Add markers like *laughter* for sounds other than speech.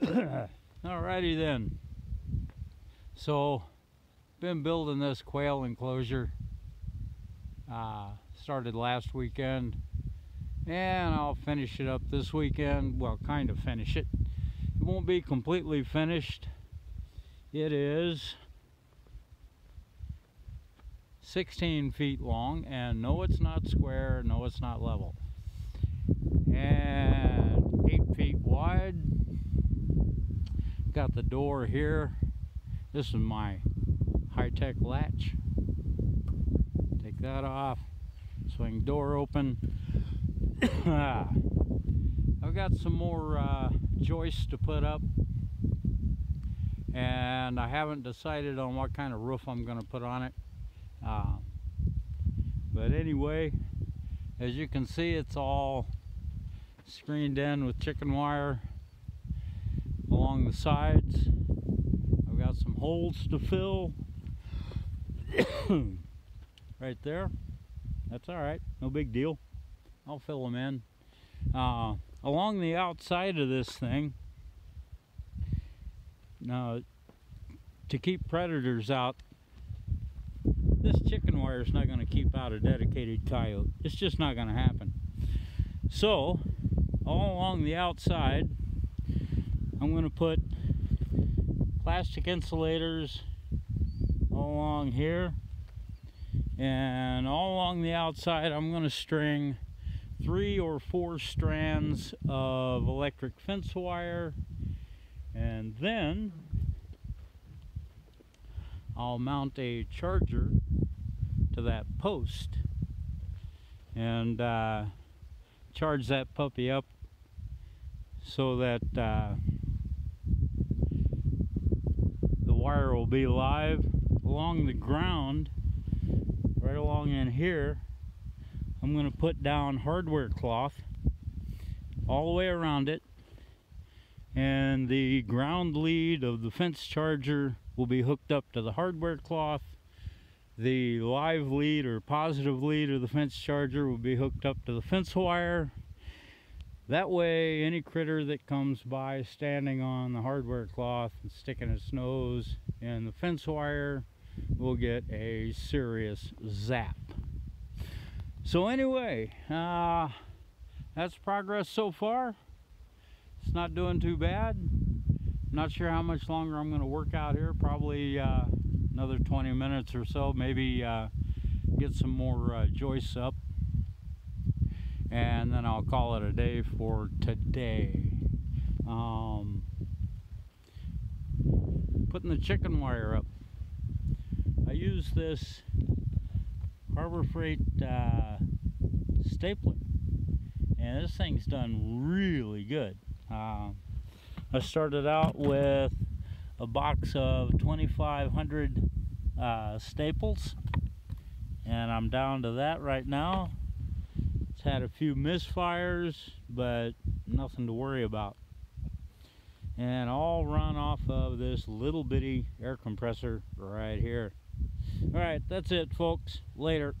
*coughs* Alrighty then. So, been building this quail enclosure. Uh, started last weekend. And I'll finish it up this weekend. Well, kind of finish it. It won't be completely finished. It is 16 feet long. And no, it's not square. No, it's not level. And 8 feet wide got the door here. This is my high-tech latch. Take that off. Swing door open. *coughs* I've got some more uh, joists to put up. And I haven't decided on what kind of roof I'm going to put on it. Uh, but anyway as you can see it's all screened in with chicken wire along the sides. I've got some holes to fill *coughs* right there. That's all right, no big deal. I'll fill them in. Uh, along the outside of this thing, now to keep predators out, this chicken wire is not going to keep out a dedicated coyote. It's just not going to happen. So, all along the outside, I'm going to put plastic insulators all along here. And all along the outside I'm going to string three or four strands of electric fence wire. And then I'll mount a charger to that post and uh, charge that puppy up so that uh, wire will be live along the ground right along in here. I'm going to put down hardware cloth all the way around it and the ground lead of the fence charger will be hooked up to the hardware cloth. The live lead or positive lead of the fence charger will be hooked up to the fence wire that way, any critter that comes by standing on the hardware cloth and sticking its nose in the fence wire will get a serious zap. So anyway, uh, that's progress so far. It's not doing too bad. Not sure how much longer I'm going to work out here. Probably uh, another 20 minutes or so. Maybe uh, get some more uh, joists up and then I'll call it a day for today. Um, putting the chicken wire up. I use this Harbor Freight uh, stapler and this thing's done really good. Uh, I started out with a box of 2500 uh, staples and I'm down to that right now it's had a few misfires, but nothing to worry about. And all run off of this little bitty air compressor right here. All right, that's it, folks. Later.